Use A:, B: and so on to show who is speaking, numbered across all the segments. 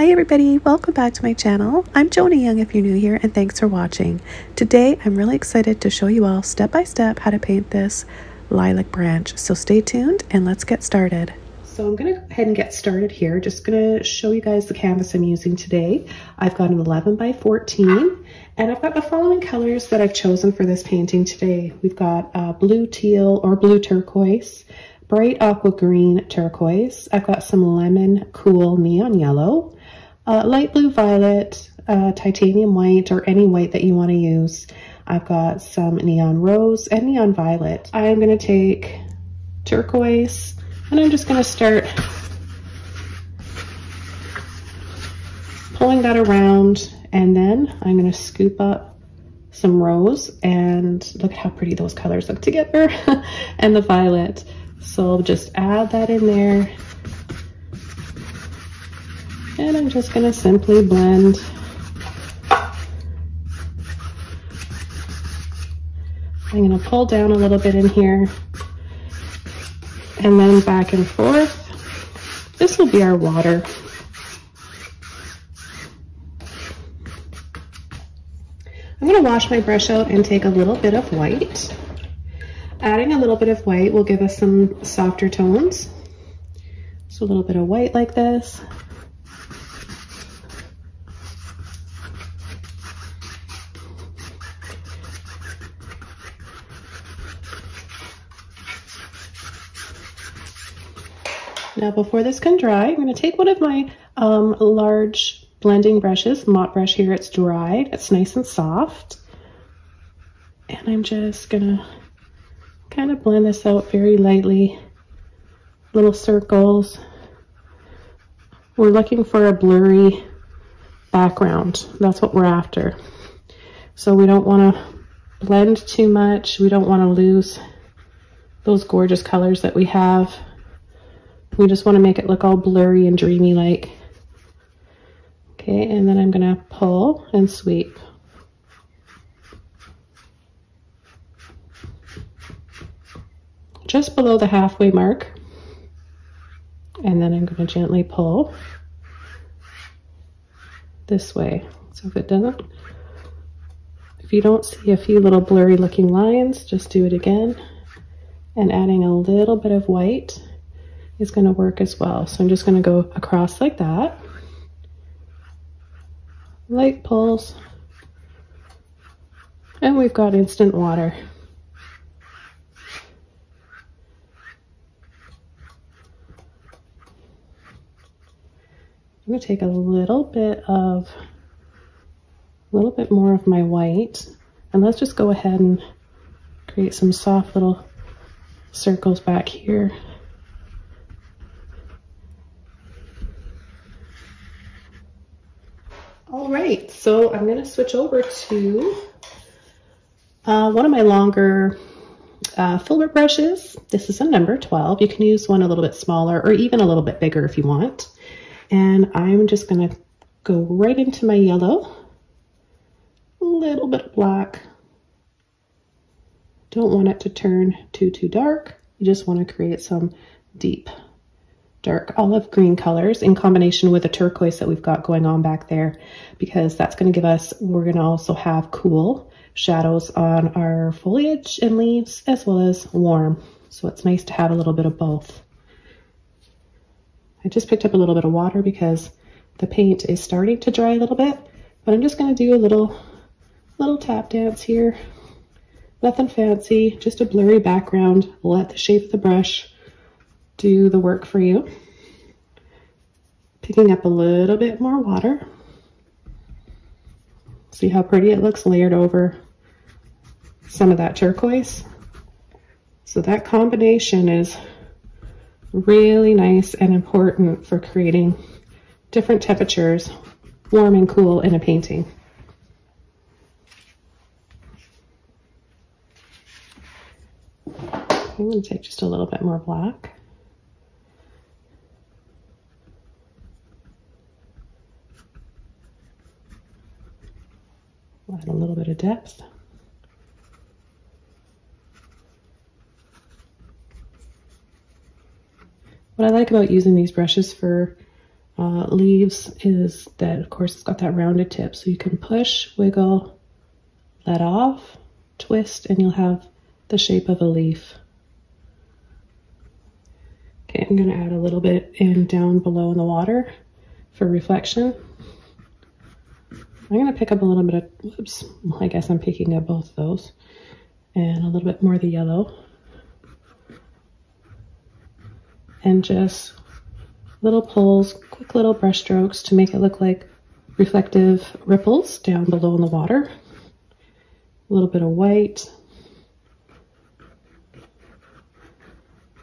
A: Hi everybody, welcome back to my channel. I'm Joni Young if you're new here and thanks for watching. Today I'm really excited to show you all step by step how to paint this lilac branch. So stay tuned and let's get started. So I'm gonna go ahead and get started here. Just gonna show you guys the canvas I'm using today. I've got an 11 by 14 and I've got the following colors that I've chosen for this painting today. We've got uh, blue teal or blue turquoise, bright aqua green turquoise. I've got some lemon cool neon yellow, uh, light blue violet, uh, titanium white, or any white that you want to use. I've got some neon rose and neon violet. I'm going to take turquoise and I'm just going to start pulling that around and then I'm going to scoop up some rose and look at how pretty those colors look together and the violet. So I'll just add that in there and I'm just gonna simply blend I'm gonna pull down a little bit in here and then back and forth. This will be our water. I'm gonna wash my brush out and take a little bit of white. Adding a little bit of white will give us some softer tones. So a little bit of white like this. Now before this can dry, I'm going to take one of my um, large blending brushes, mop brush here, it's dried, it's nice and soft. And I'm just going to kind of blend this out very lightly, little circles. We're looking for a blurry background. That's what we're after. So we don't want to blend too much. We don't want to lose those gorgeous colors that we have. We just want to make it look all blurry and dreamy like. Okay, and then I'm going to pull and sweep. Just below the halfway mark. And then I'm going to gently pull this way. So if it doesn't, if you don't see a few little blurry looking lines, just do it again. And adding a little bit of white is going to work as well. So I'm just going to go across like that. Light pulls. And we've got instant water. I'm going to take a little bit of, a little bit more of my white. And let's just go ahead and create some soft little circles back here. All right, so I'm gonna switch over to uh, one of my longer uh, filbert brushes. This is a number 12. You can use one a little bit smaller or even a little bit bigger if you want. And I'm just gonna go right into my yellow, a little bit of black. Don't want it to turn too, too dark. You just wanna create some deep dark olive green colors in combination with the turquoise that we've got going on back there because that's going to give us, we're going to also have cool shadows on our foliage and leaves as well as warm. So it's nice to have a little bit of both. I just picked up a little bit of water because the paint is starting to dry a little bit, but I'm just going to do a little, little tap dance here. Nothing fancy, just a blurry background. Let the shape of the brush do the work for you. Picking up a little bit more water. See how pretty it looks layered over some of that turquoise. So that combination is really nice and important for creating different temperatures, warm and cool in a painting. I'm to take just a little bit more black. Add a little bit of depth. What I like about using these brushes for uh, leaves is that, of course, it's got that rounded tip. So you can push, wiggle, let off, twist, and you'll have the shape of a leaf. Okay, I'm gonna add a little bit in down below in the water for reflection. I'm gonna pick up a little bit of, whoops, I guess I'm picking up both those and a little bit more of the yellow. And just little pulls, quick little brush strokes to make it look like reflective ripples down below in the water. A little bit of white.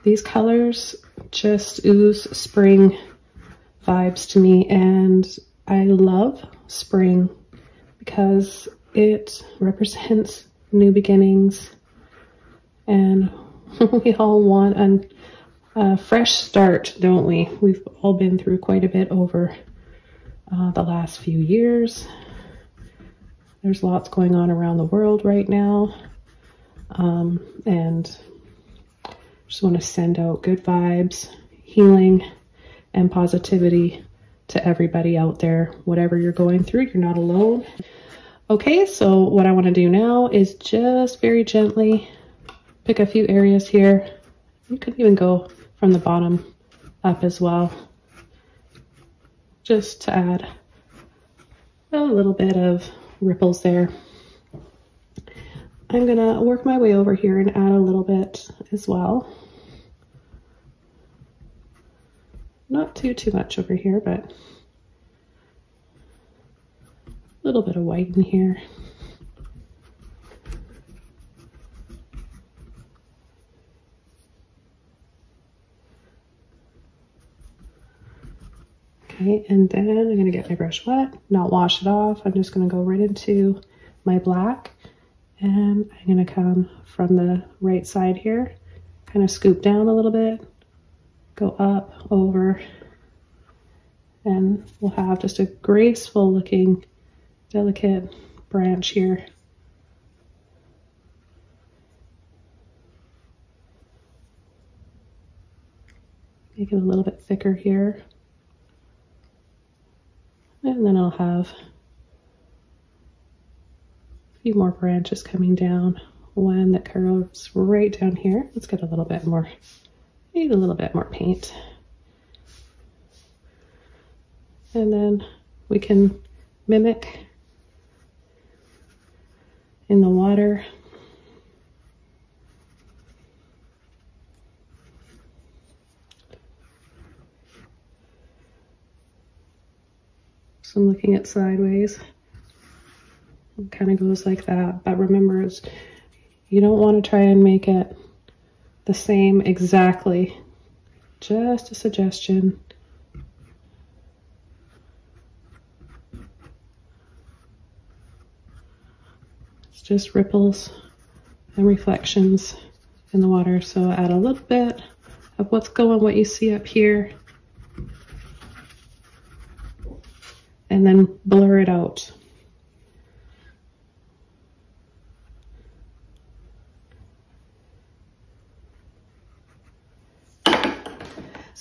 A: These colors just ooze spring vibes to me and I love spring because it represents new beginnings and we all want an a fresh start, don't we? We've all been through quite a bit over uh, the last few years. There's lots going on around the world right now. Um, and just want to send out good vibes, healing, and positivity to everybody out there. Whatever you're going through, you're not alone. Okay, so what I want to do now is just very gently pick a few areas here. You could even go from the bottom up as well, just to add a little bit of ripples there. I'm gonna work my way over here and add a little bit as well. Not too, too much over here, but a little bit of white in here. Okay, and then I'm gonna get my brush wet, not wash it off. I'm just gonna go right into my black and I'm gonna come from the right side here, kind of scoop down a little bit, go up, over, and we'll have just a graceful looking, delicate branch here. Make it a little bit thicker here. And then I'll have a few more branches coming down. One that curves right down here. Let's get a little bit more, need a little bit more paint. And then we can mimic in the water So I'm looking at sideways. It kind of goes like that. But remember, you don't want to try and make it the same exactly. Just a suggestion. It's just ripples and reflections in the water. So add a little bit of what's going, what you see up here and then blur it out.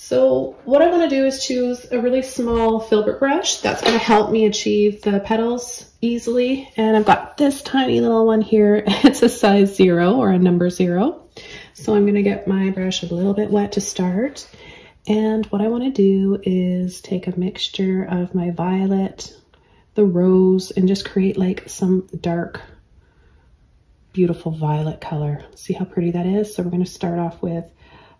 A: So what I want to do is choose a really small filbert brush that's going to help me achieve the petals easily. And I've got this tiny little one here. It's a size zero or a number zero. So I'm going to get my brush a little bit wet to start. And what I want to do is take a mixture of my violet, the rose, and just create like some dark, beautiful violet color. See how pretty that is? So we're going to start off with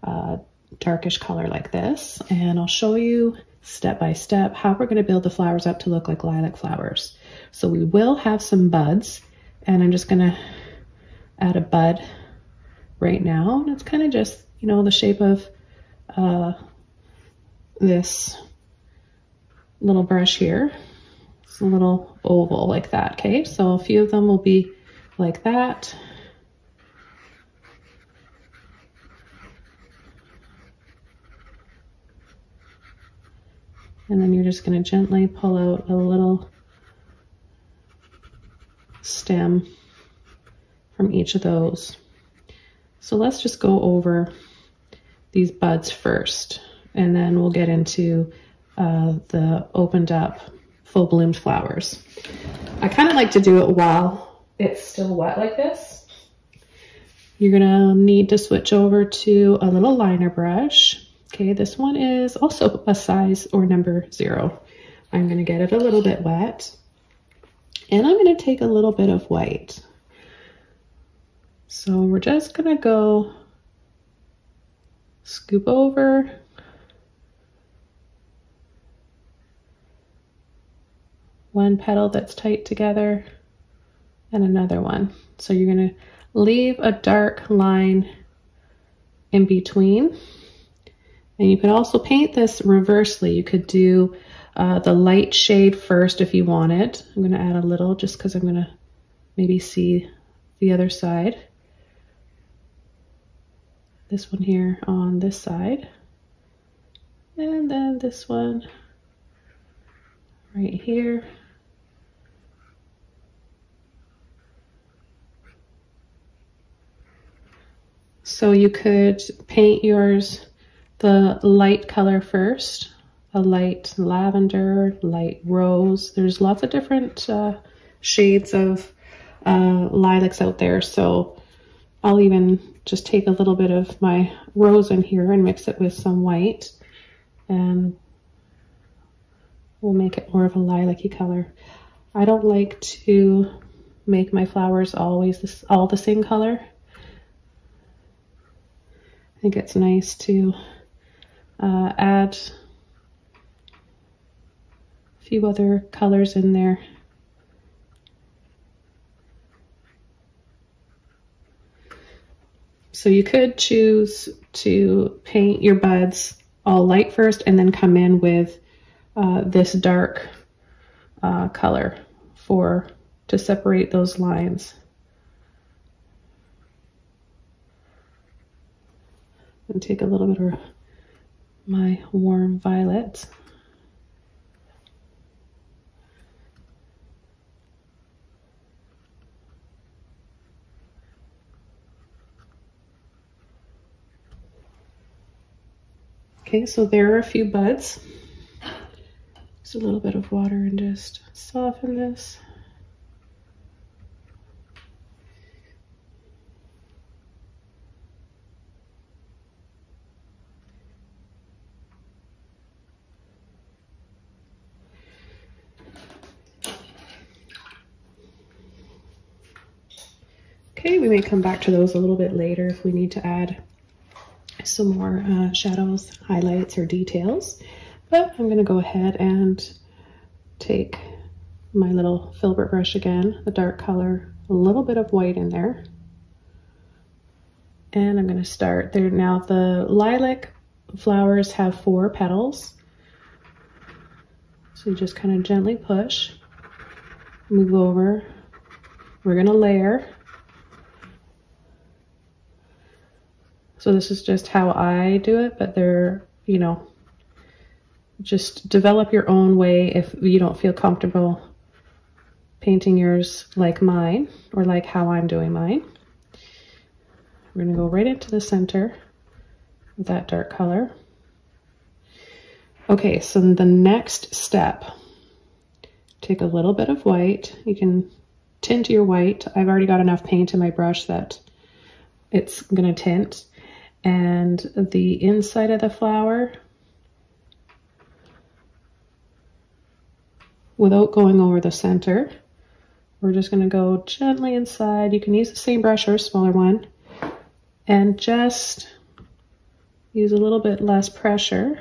A: a darkish color like this. And I'll show you step by step how we're going to build the flowers up to look like lilac flowers. So we will have some buds and I'm just going to add a bud right now. And it's kind of just, you know, the shape of uh, this little brush here. It's a little oval like that, okay? So a few of them will be like that. And then you're just gonna gently pull out a little stem from each of those. So let's just go over these buds first and then we'll get into uh, the opened up full bloomed flowers. I kind of like to do it while it's still wet like this. You're gonna need to switch over to a little liner brush. Okay, this one is also a size or number zero. I'm gonna get it a little bit wet. And I'm gonna take a little bit of white. So we're just gonna go scoop over one petal that's tight together and another one. So you're to leave a dark line in between. And you could also paint this reversely. You could do uh, the light shade first if you want it. I'm going to add a little just because I'm going to maybe see the other side. This one here on this side. And then this one right here. So you could paint yours the light color first, a light lavender, light rose. There's lots of different uh, shades of uh, lilacs out there. So I'll even just take a little bit of my rose in here and mix it with some white and we'll make it more of a lilac-y color. I don't like to make my flowers always this, all the same color. I think it's nice to uh, add a few other colors in there. So you could choose to paint your buds all light first and then come in with uh, this dark uh, color for to separate those lines. and take a little bit of my warm violet. Okay, so there are a few buds. Just a little bit of water and just soften this. Okay, we may come back to those a little bit later if we need to add some more uh, shadows, highlights, or details. But I'm going to go ahead and take my little filbert brush again, the dark color, a little bit of white in there. And I'm going to start there. Now the lilac flowers have four petals. So you just kind of gently push, move over. We're going to layer. So this is just how I do it, but they're, you know, just develop your own way if you don't feel comfortable painting yours like mine or like how I'm doing mine. We're gonna go right into the center with that dark color. Okay, so the next step, take a little bit of white. You can tint your white. I've already got enough paint in my brush that it's gonna tint and the inside of the flower without going over the center. We're just going to go gently inside. You can use the same brush or a smaller one and just use a little bit less pressure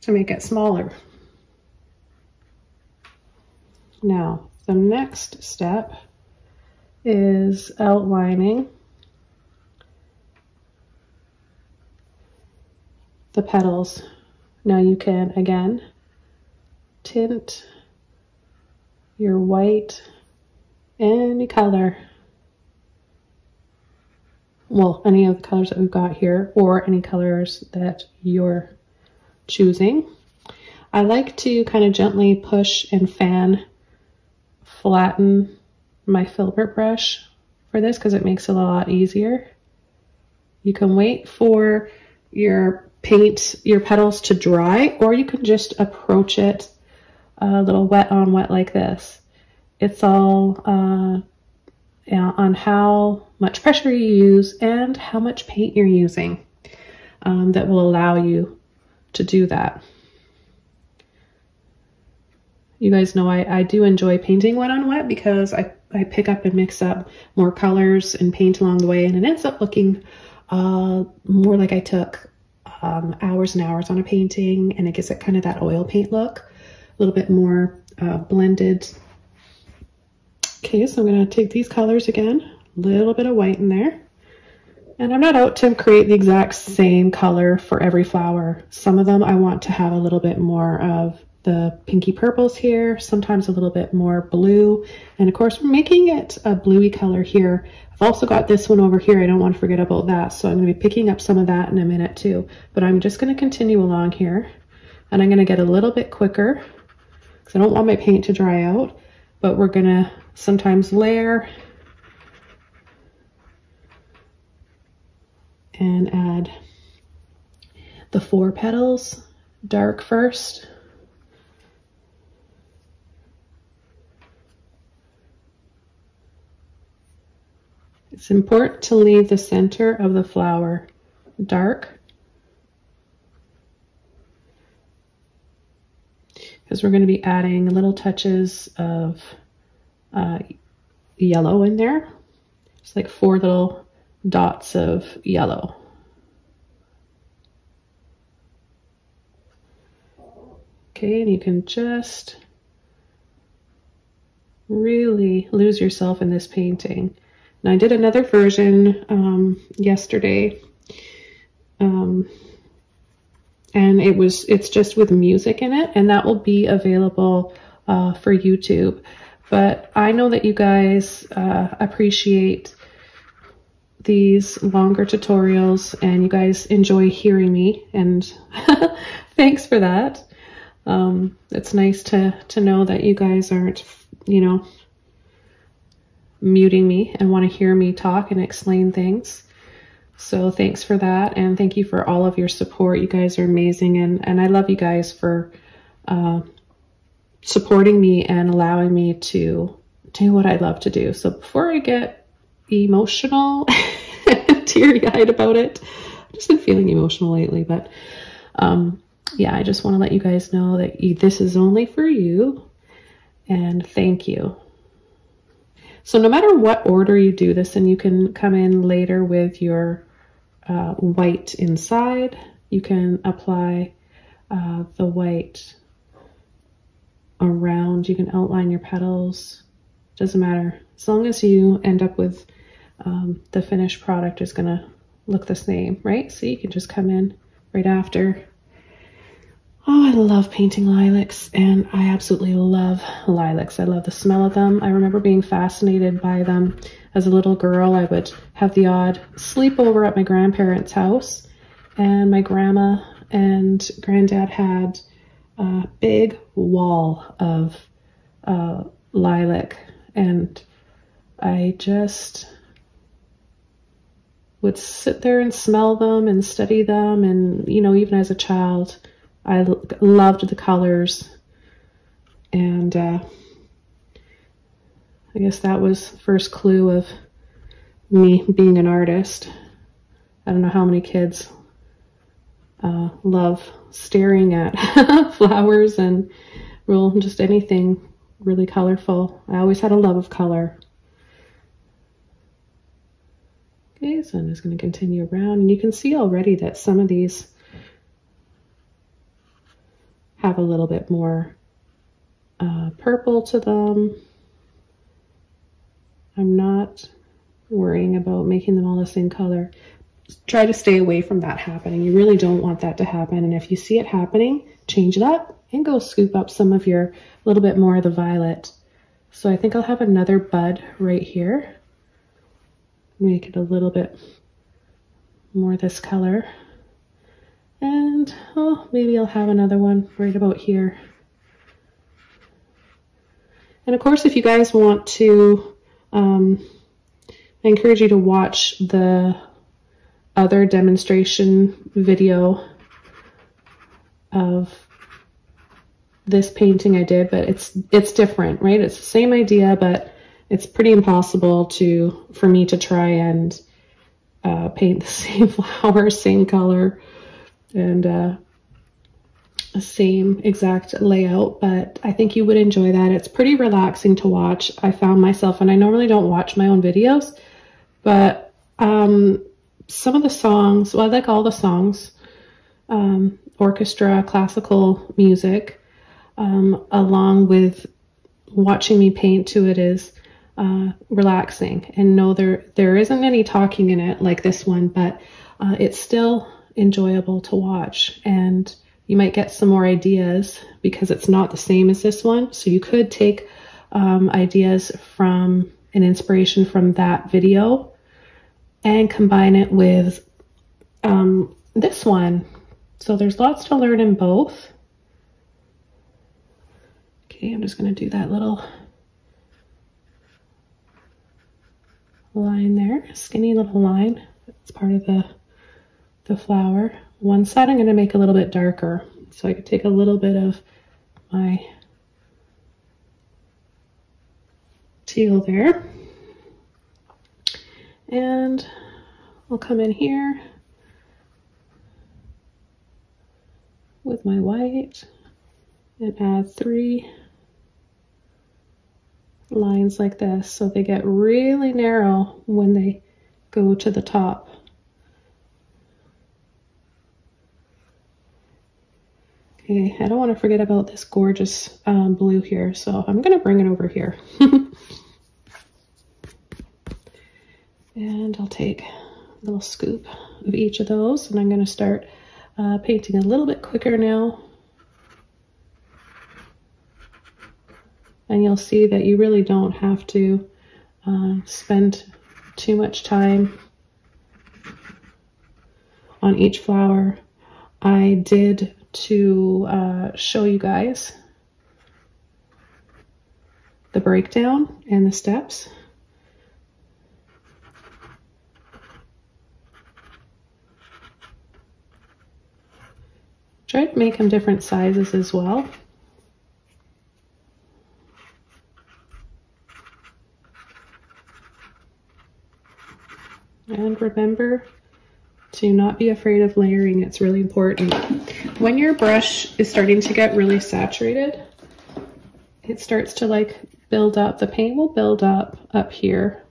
A: to make it smaller. Now, the next step is outlining the petals. Now you can, again, tint your white any color. Well, any of the colors that we've got here or any colors that you're choosing. I like to kind of gently push and fan, flatten my filbert brush for this because it makes it a lot easier. You can wait for your paint your petals to dry, or you can just approach it a little wet on wet like this. It's all uh, yeah, on how much pressure you use and how much paint you're using um, that will allow you to do that. You guys know I, I do enjoy painting wet on wet because I, I pick up and mix up more colors and paint along the way and it ends up looking uh, more like I took um, hours and hours on a painting and it gives it kind of that oil paint look, a little bit more uh, blended. Okay, so I'm going to take these colors again, a little bit of white in there. And I'm not out to create the exact same color for every flower. Some of them I want to have a little bit more of the pinky purples here, sometimes a little bit more blue. And of course, we're making it a bluey color here. I've also got this one over here. I don't want to forget about that. So I'm going to be picking up some of that in a minute too. But I'm just going to continue along here. And I'm going to get a little bit quicker because I don't want my paint to dry out. But we're going to sometimes layer and add the four petals dark first It's important to leave the center of the flower dark because we're going to be adding little touches of uh, yellow in there. It's like four little dots of yellow. Okay, and you can just really lose yourself in this painting. And I did another version um, yesterday. Um, and it was, it's just with music in it and that will be available uh, for YouTube. But I know that you guys uh, appreciate these longer tutorials and you guys enjoy hearing me and thanks for that. Um, it's nice to, to know that you guys aren't, you know, muting me and want to hear me talk and explain things. So thanks for that. And thank you for all of your support. You guys are amazing. And, and I love you guys for uh, supporting me and allowing me to do what I love to do. So before I get emotional teary eyed about it, I've just been feeling emotional lately, but um, yeah, I just want to let you guys know that you, this is only for you and thank you. So no matter what order you do this, and you can come in later with your uh, white inside, you can apply uh, the white around, you can outline your petals, doesn't matter. As long as you end up with um, the finished product is gonna look the same, right? So you can just come in right after Oh, I love painting lilacs and I absolutely love lilacs. I love the smell of them. I remember being fascinated by them as a little girl. I would have the odd sleepover at my grandparents' house and my grandma and granddad had a big wall of uh, lilac and I just would sit there and smell them and study them and, you know, even as a child, I loved the colors and uh, I guess that was first clue of me being an artist. I don't know how many kids uh, love staring at flowers and well, just anything really colorful. I always had a love of color. Okay, so I'm just going to continue around and you can see already that some of these have a little bit more uh, purple to them. I'm not worrying about making them all the same color. Try to stay away from that happening. You really don't want that to happen. And if you see it happening, change it up and go scoop up some of your, a little bit more of the violet. So I think I'll have another bud right here. Make it a little bit more this color. And, oh, maybe I'll have another one right about here. And of course, if you guys want to, um, I encourage you to watch the other demonstration video of this painting I did, but it's it's different, right? It's the same idea, but it's pretty impossible to for me to try and uh, paint the same flower, same color, and uh, same exact layout, but I think you would enjoy that. It's pretty relaxing to watch. I found myself, and I normally don't watch my own videos, but um, some of the songs, well, I like all the songs, um, orchestra, classical music, um, along with watching me paint to it is uh, relaxing. And no, there there isn't any talking in it like this one, but uh, it's still enjoyable to watch. And you might get some more ideas because it's not the same as this one. So you could take um, ideas from an inspiration from that video and combine it with um, this one. So there's lots to learn in both. Okay, I'm just going to do that little line there, skinny little line. It's part of the, the flower. One side I'm going to make a little bit darker. So I could take a little bit of my teal there. And I'll come in here with my white and add three lines like this so they get really narrow when they go to the top. Okay, I don't want to forget about this gorgeous um, blue here, so I'm going to bring it over here. and I'll take a little scoop of each of those, and I'm going to start uh, painting a little bit quicker now. And you'll see that you really don't have to uh, spend too much time on each flower. I did to uh, show you guys the breakdown and the steps. Try to make them different sizes as well. And remember to not be afraid of layering. It's really important. When your brush is starting to get really saturated, it starts to like build up. The paint will build up up here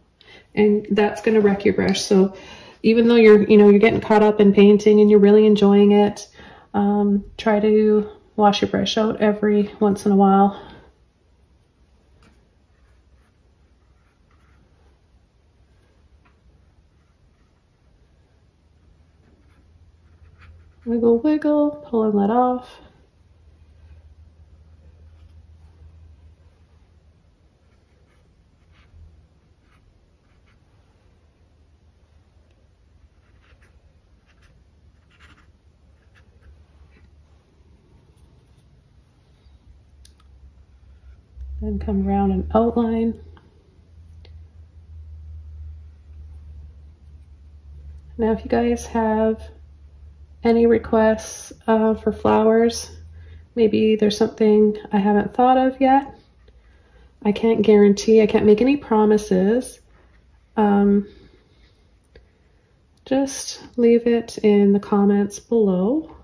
A: and that's going to wreck your brush. So even though you're, you know, you're getting caught up in painting and you're really enjoying it, um, try to wash your brush out every once in a while. Wiggle, wiggle, pulling that off. Then come around and outline. Now if you guys have any requests uh, for flowers. Maybe there's something I haven't thought of yet. I can't guarantee, I can't make any promises. Um, just leave it in the comments below.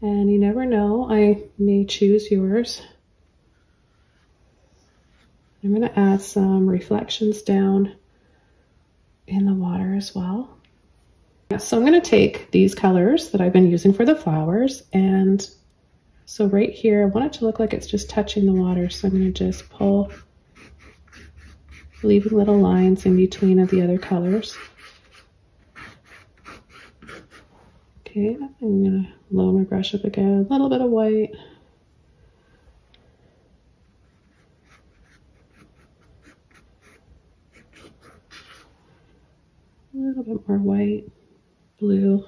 A: And you never know, I may choose yours. I'm going to add some reflections down in the water as well. So I'm going to take these colors that I've been using for the flowers and so right here, I want it to look like it's just touching the water. So I'm going to just pull, leaving little lines in between of the other colors. Okay, I'm going to lower my brush up again, a little bit of white. A little bit more white blue.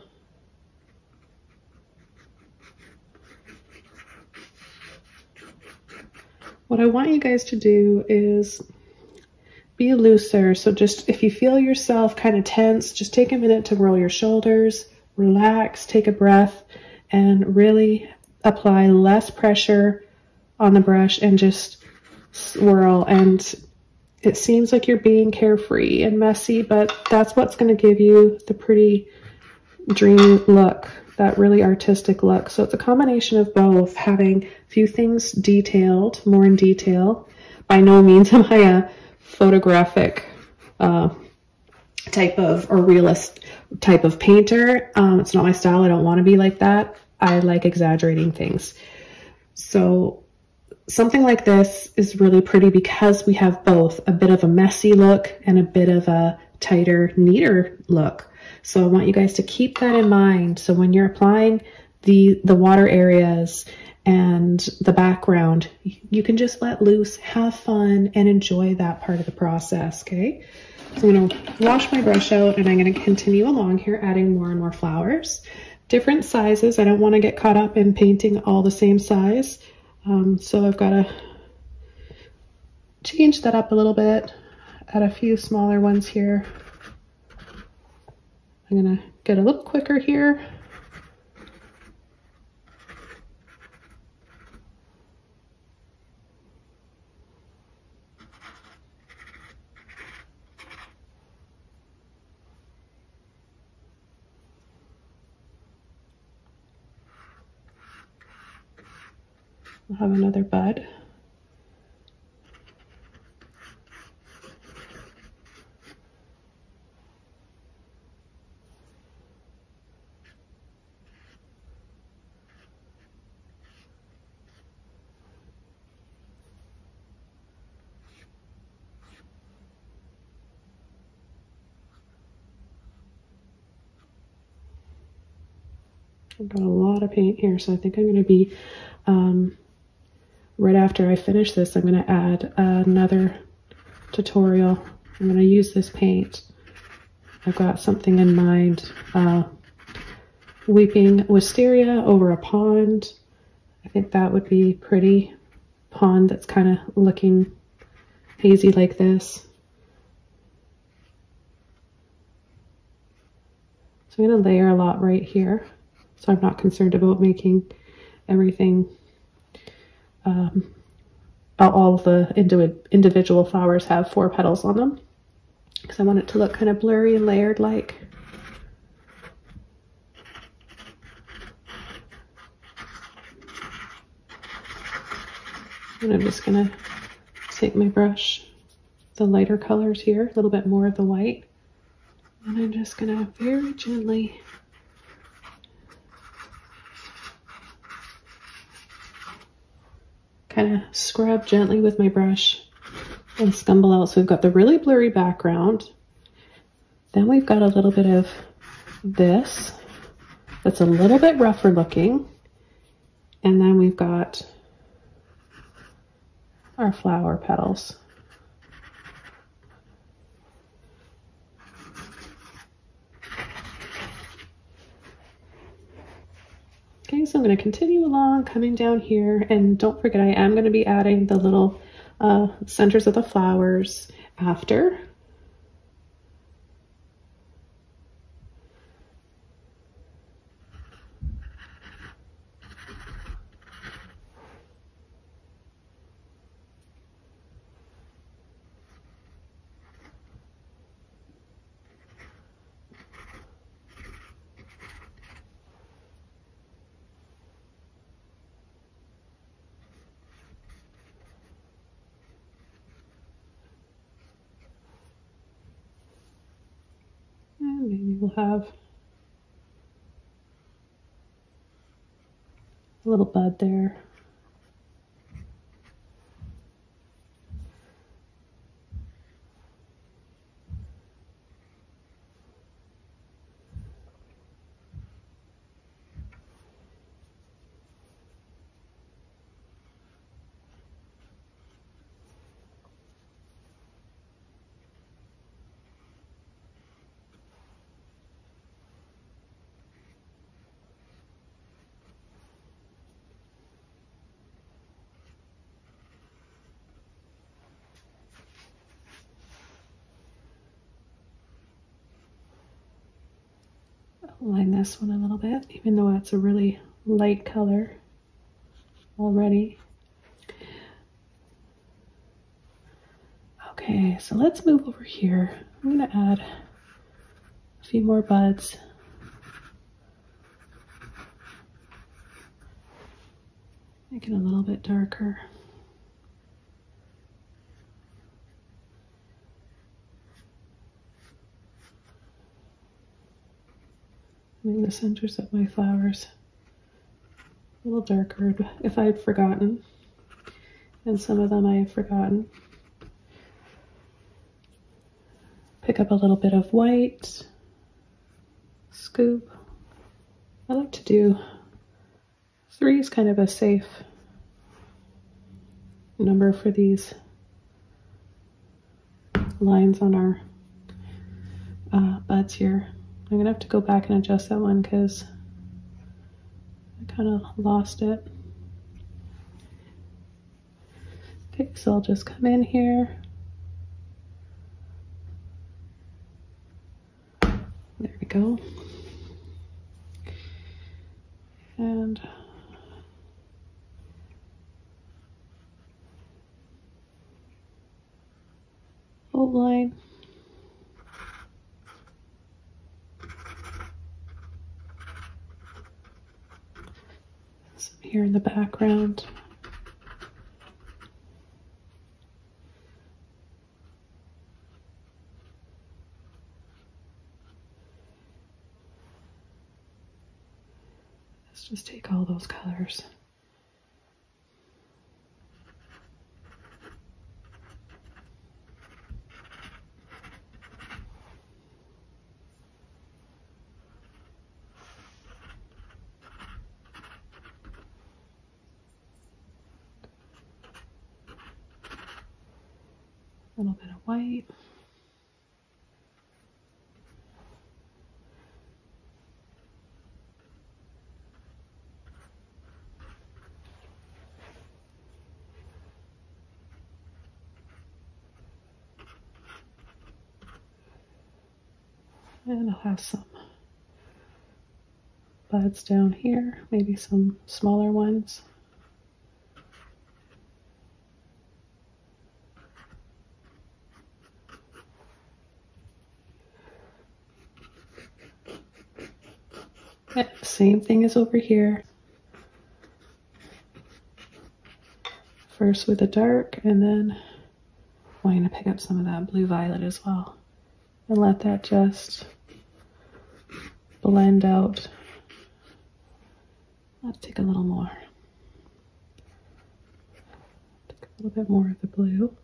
A: What I want you guys to do is be looser. So just if you feel yourself kind of tense, just take a minute to roll your shoulders, relax, take a breath, and really apply less pressure on the brush and just swirl and it seems like you're being carefree and messy, but that's what's going to give you the pretty dream look, that really artistic look. So it's a combination of both, having a few things detailed, more in detail. By no means am I a photographic uh, type of, or realist type of painter. Um, it's not my style. I don't want to be like that. I like exaggerating things. So something like this is really pretty because we have both a bit of a messy look and a bit of a tighter, neater look. So I want you guys to keep that in mind. So when you're applying the, the water areas and the background, you can just let loose, have fun, and enjoy that part of the process, okay? So I'm gonna wash my brush out and I'm gonna continue along here, adding more and more flowers. Different sizes, I don't wanna get caught up in painting all the same size. Um, so I've got to change that up a little bit, add a few smaller ones here. I'm to get a little quicker here. We'll have another bud. I've got a lot of paint here, so I think I'm going to be um, right after I finish this, I'm going to add another tutorial. I'm going to use this paint. I've got something in mind. Uh, weeping wisteria over a pond. I think that would be pretty. Pond that's kind of looking hazy like this. So I'm going to layer a lot right here. So I'm not concerned about making everything um, all the individual flowers have four petals on them because I want it to look kind of blurry and layered like. And I'm just gonna take my brush, the lighter colors here, a little bit more of the white, and I'm just gonna very gently kind of scrub gently with my brush and scumble out. So we've got the really blurry background. Then we've got a little bit of this that's a little bit rougher looking. And then we've got our flower petals. So I'm going to continue along, coming down here, and don't forget I am going to be adding the little uh, centers of the flowers after. maybe we'll have a little bud there. Line this one a little bit, even though it's a really light color already. Okay, so let's move over here. I'm to add a few more buds. Make it a little bit darker. Make the centers of my flowers a little darker if I'd forgotten. And some of them I have forgotten. Pick up a little bit of white. Scoop. I like to do three is kind of a safe number for these lines on our uh, buds here. I'm gonna have to go back and adjust that one because I kind of lost it. Okay, so I'll just come in here. There we go. And line. Some here in the background. All those colors. A little bit of white. And I'll have some buds down here, maybe some smaller ones. Same thing as over here. First with the dark and then I'm going to pick up some of that blue violet as well and let that just blend out. Let's take a little more. Take a little bit more of the blue.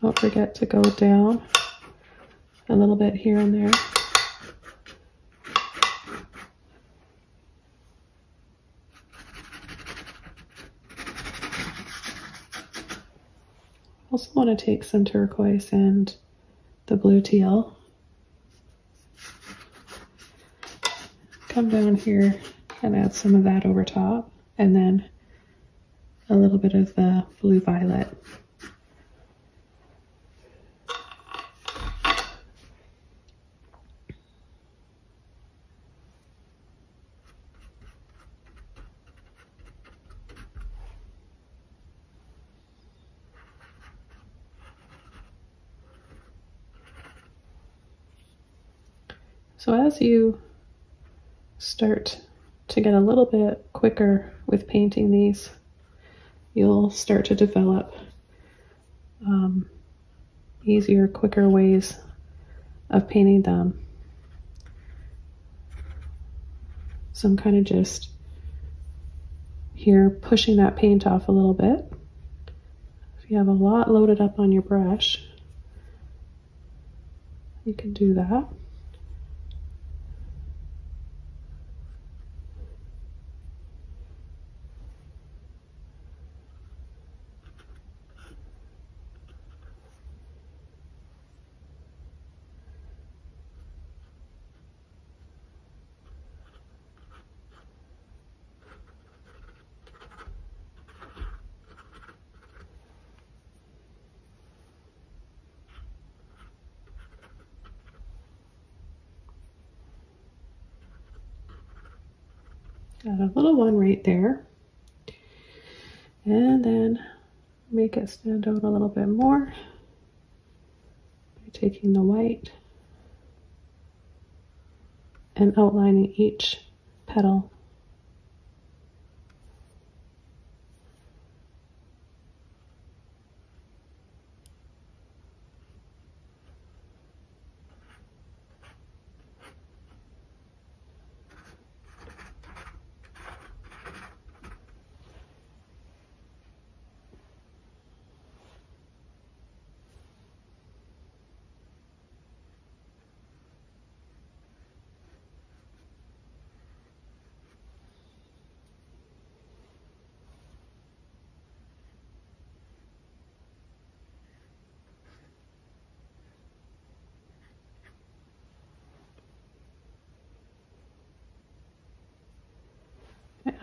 A: Don't forget to go down a little bit here and there. Also want to take some turquoise and the blue teal. Come down here and add some of that over top and then a little bit of the blue violet. As you start to get a little bit quicker with painting these, you'll start to develop um, easier, quicker ways of painting them. So I'm kind of just here pushing that paint off a little bit. If you have a lot loaded up on your brush, you can do that. Got a little one right there. And then make it stand out a little bit more by taking the white and outlining each petal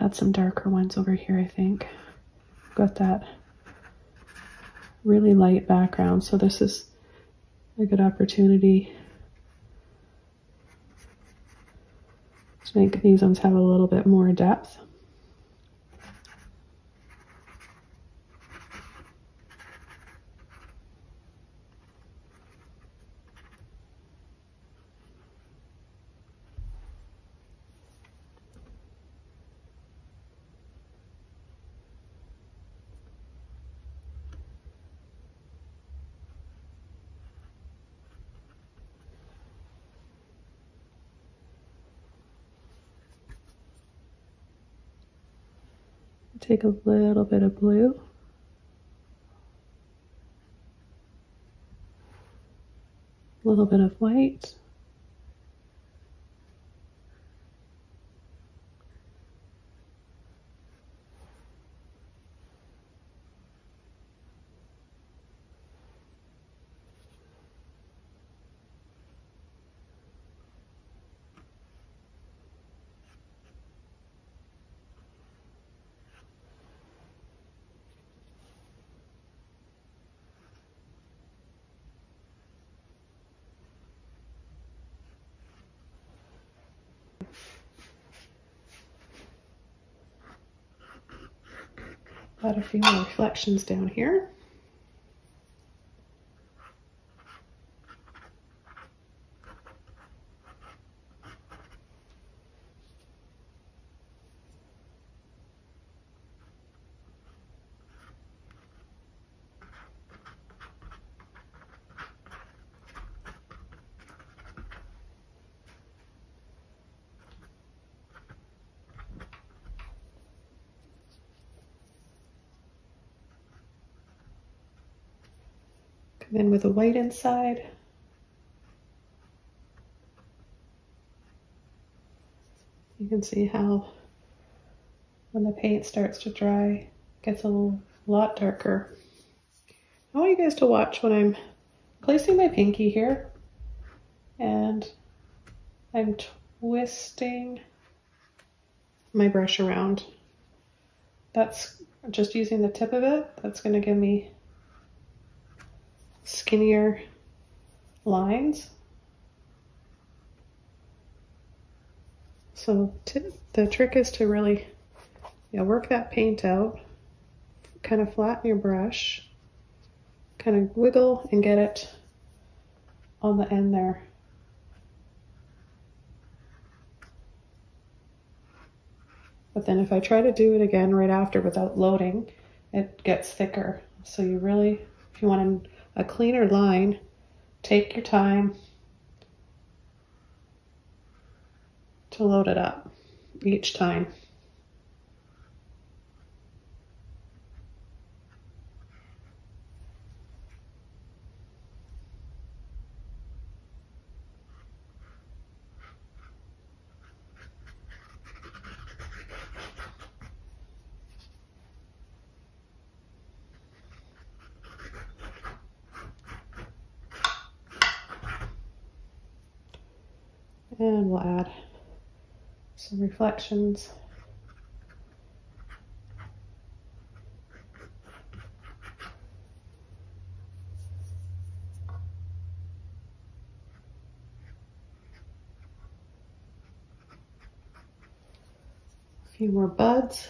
A: add some darker ones over here, I think. Got that really light background, so this is a good opportunity to make these ones have a little bit more depth. Take a little bit of blue. A little bit of white. A few more reflections down here. Come in with a white inside. You can see how when the paint starts to dry, it gets a lot darker. I want you guys to watch when I'm placing my pinky here and I'm twisting my brush around. That's just using the tip of it. That's going to give me skinnier lines. So the trick is to really you know, work that paint out, kind of flatten your brush, kind of wiggle and get it on the end there. But then if I try to do it again right after without loading, it gets thicker. So you really, if you want to a cleaner line. Take your time to load it up each time. And we'll add some reflections. A few more buds.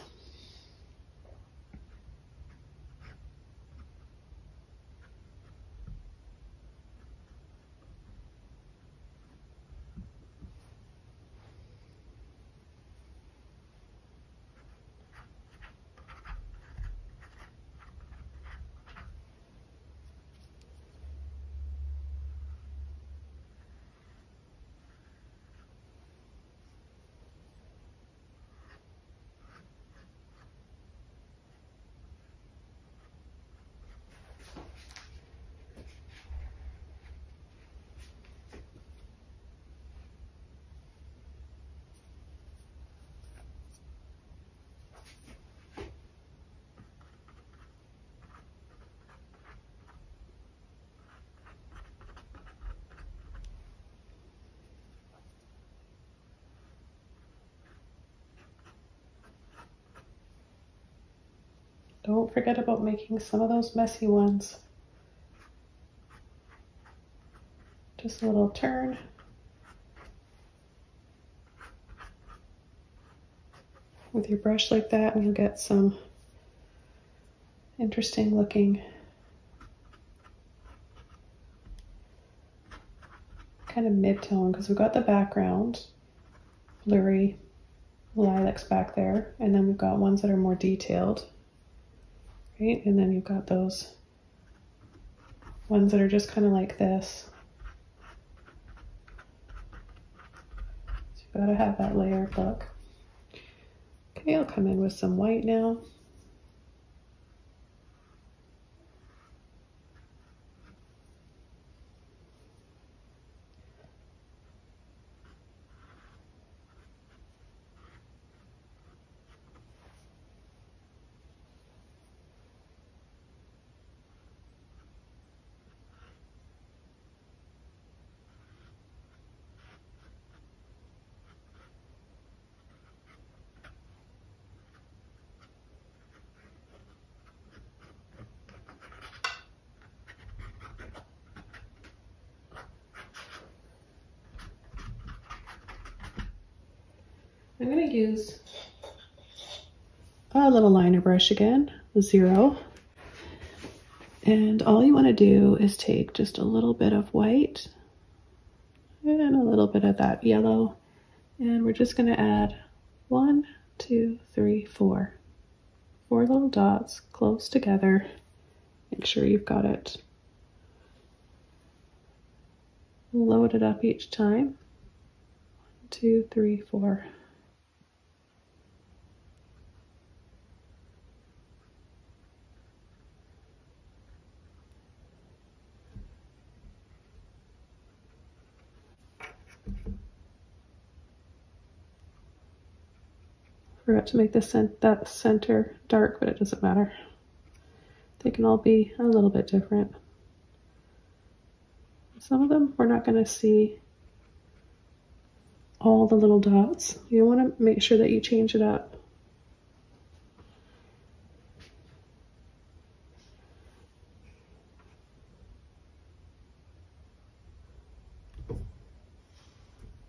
A: Don't forget about making some of those messy ones. Just a little turn. With your brush like that and you'll get some interesting looking kind of mid-tone because we've got the background blurry lilacs back there and then we've got ones that are more detailed right? And then you've got those ones that are just kind of like this. So you've got to have that layered look. Okay, I'll come in with some white now. I'm going to use a little liner brush again, zero. And all you want to do is take just a little bit of white and a little bit of that yellow. And we're just going to add one, two, three, four. Four little dots close together. Make sure you've got it loaded up each time. One, two, three, four. Forgot to make the cent that center dark, but it doesn't matter. They can all be a little bit different. Some of them we're not going to see all the little dots. You want to make sure that you change it up.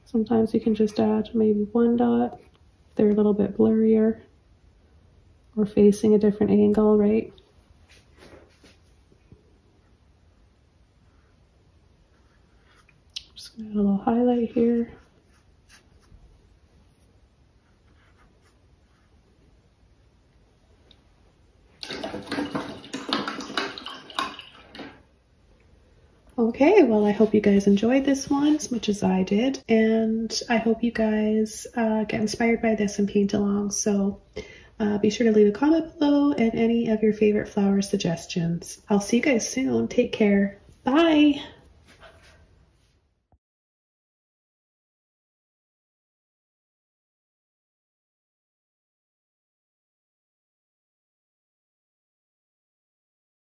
A: Sometimes you can just add maybe one dot they're a little bit blurrier or facing a different angle, right? Just gonna add a little highlight here. Okay, well, I hope you guys enjoyed this one as much as I did, and I hope you guys uh, get inspired by this and paint along. So uh, be sure to leave a comment below and any of your favorite flower suggestions. I'll see you guys soon. Take care. Bye.